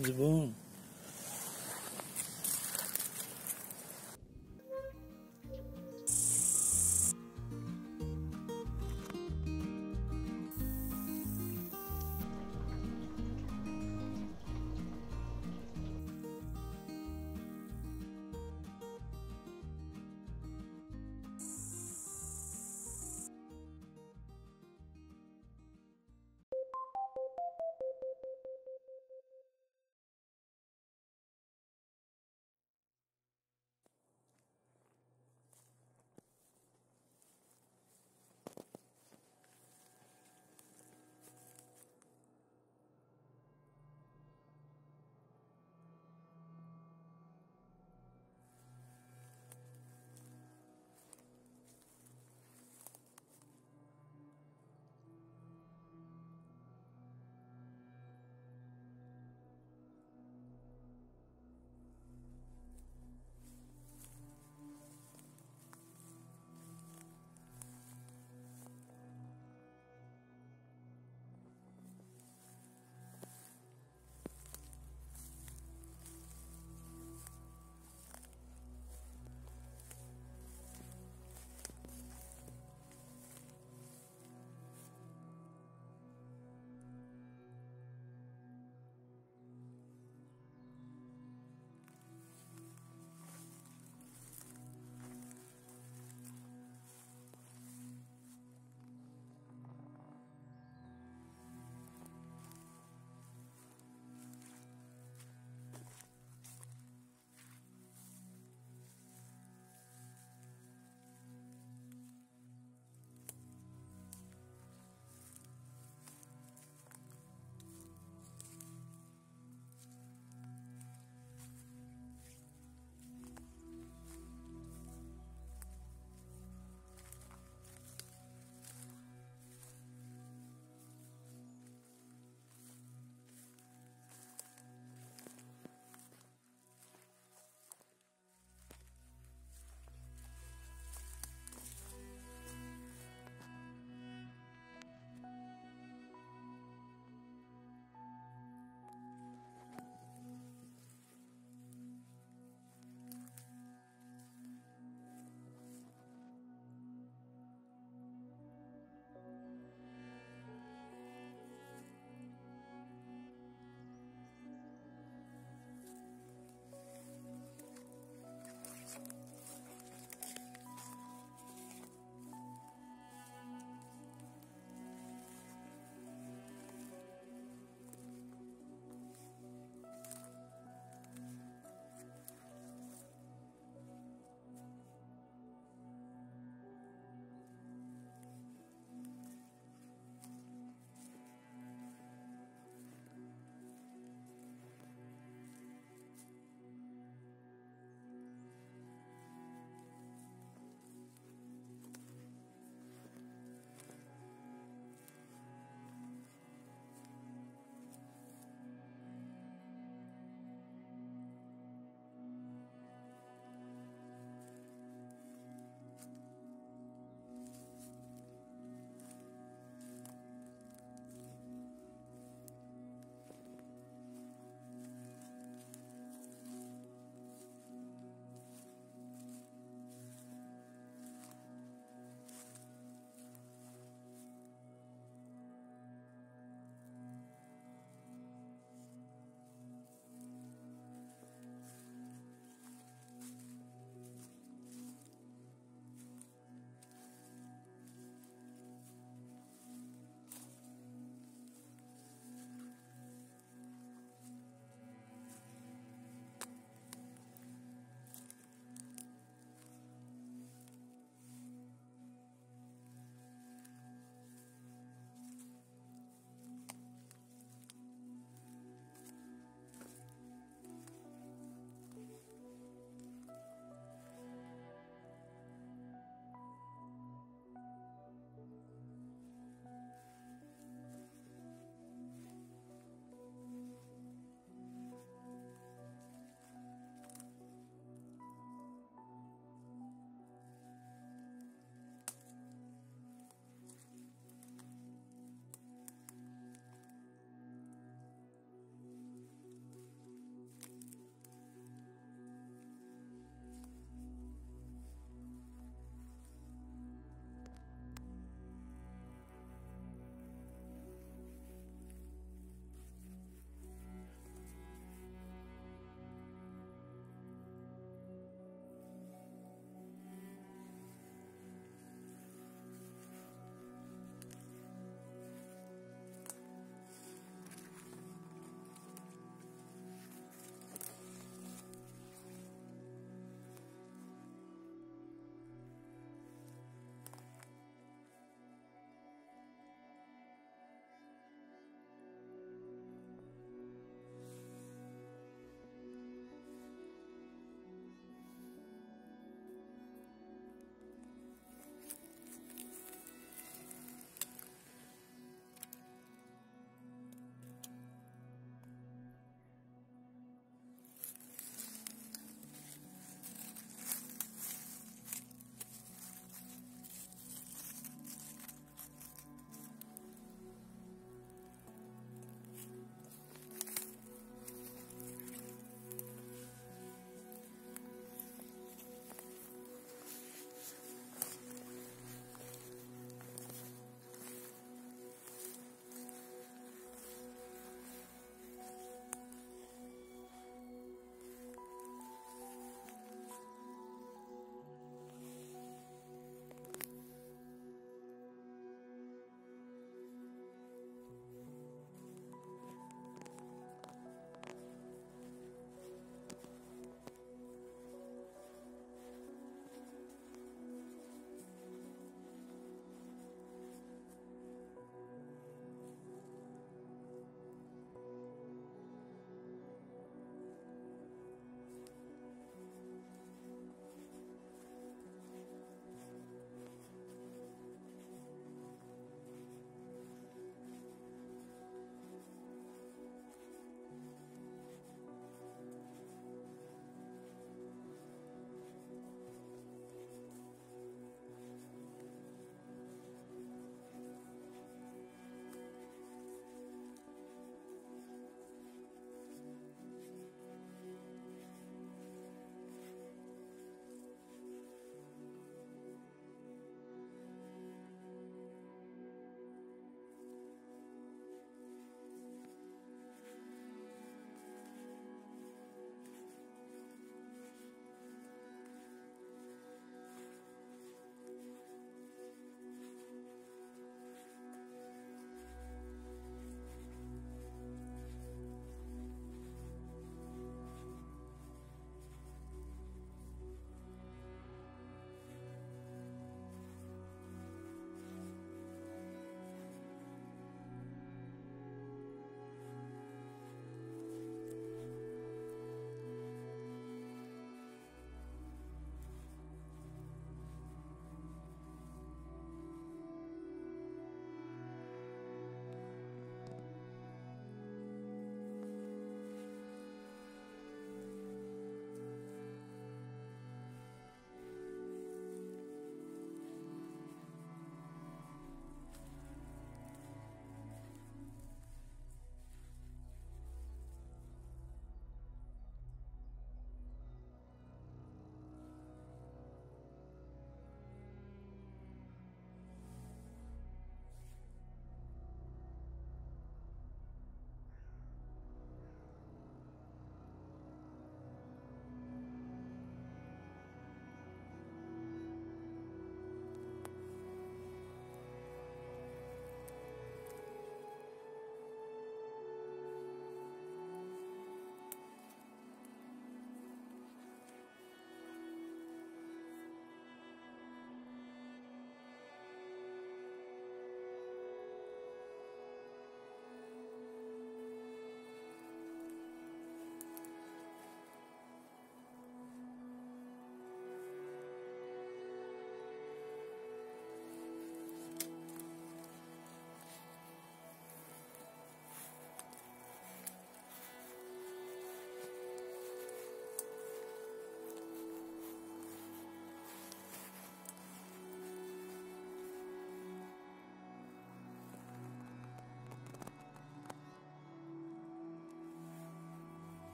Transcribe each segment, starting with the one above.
It's boom.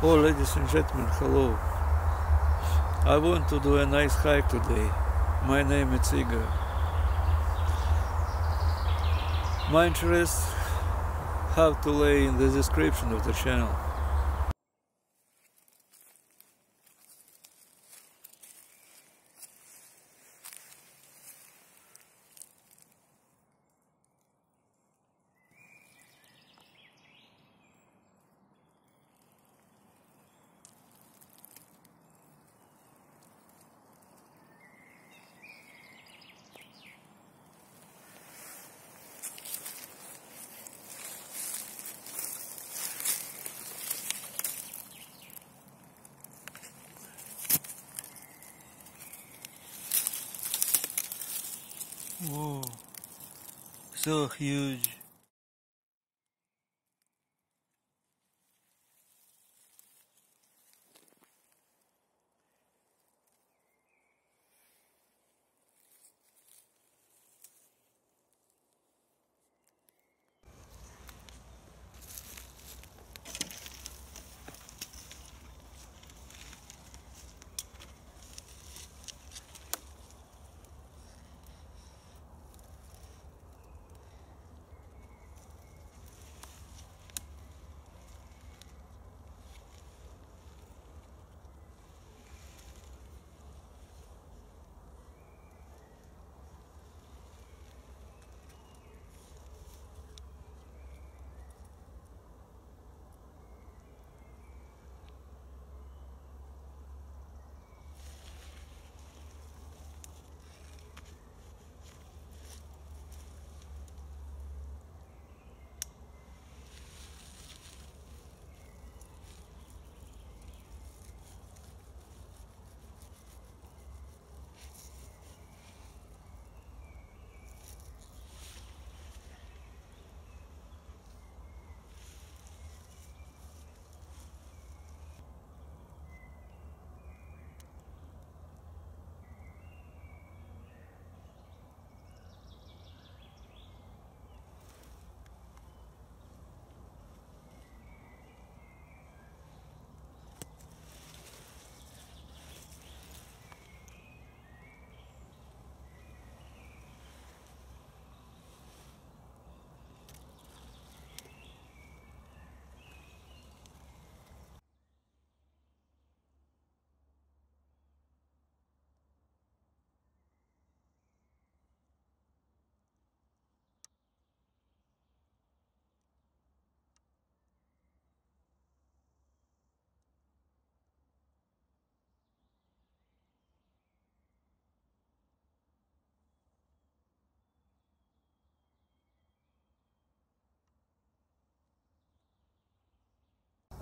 Oh, ladies and gentlemen, hello. I want to do a nice hike today. My name is Igor. My interests have to lay in the description of the channel. Whoa, so huge.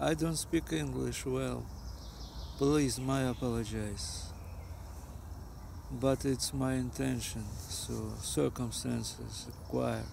I don't speak English well. Please, my apologize. But it's my intention, so circumstances require.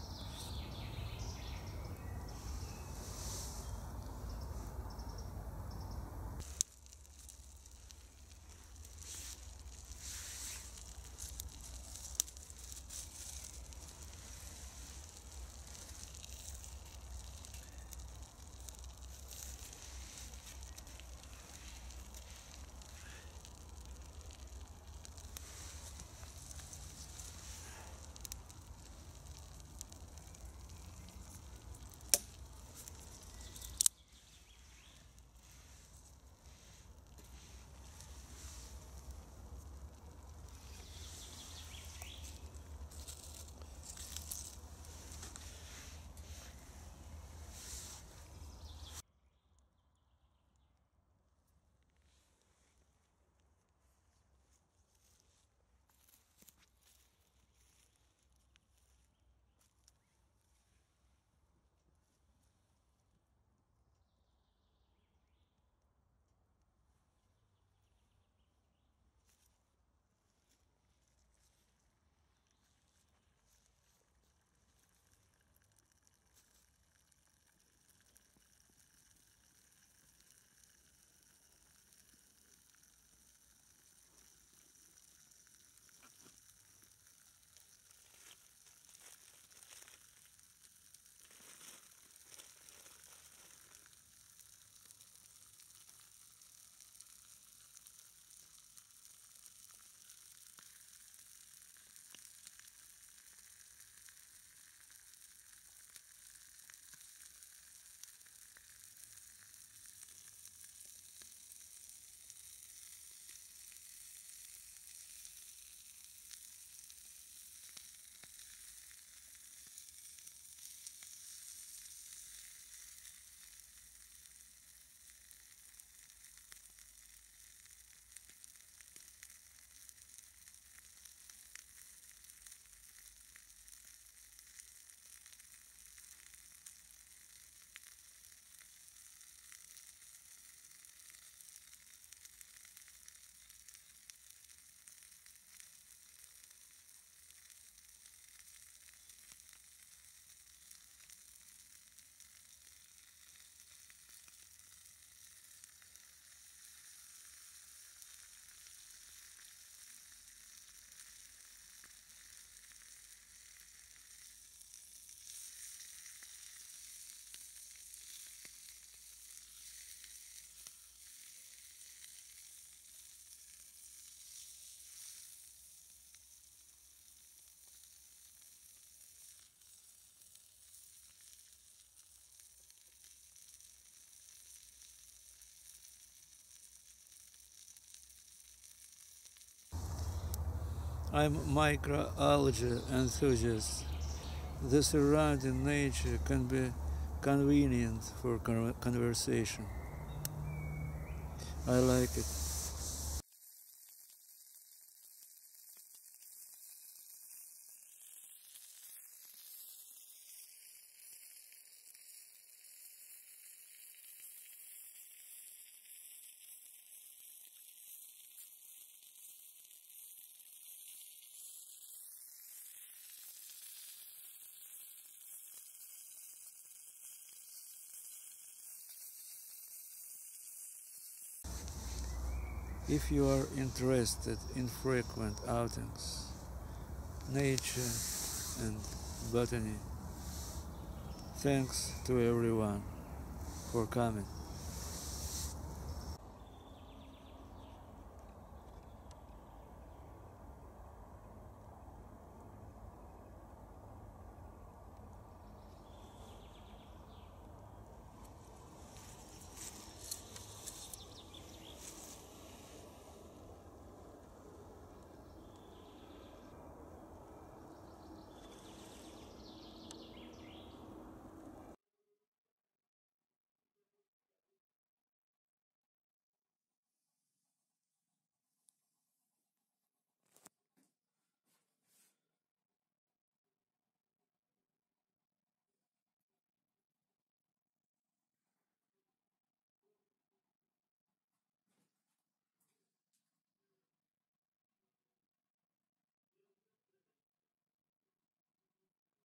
I'm microalgae enthusiast. The surrounding nature can be convenient for conversation. I like it. If you are interested in frequent outings, nature and botany, thanks to everyone for coming.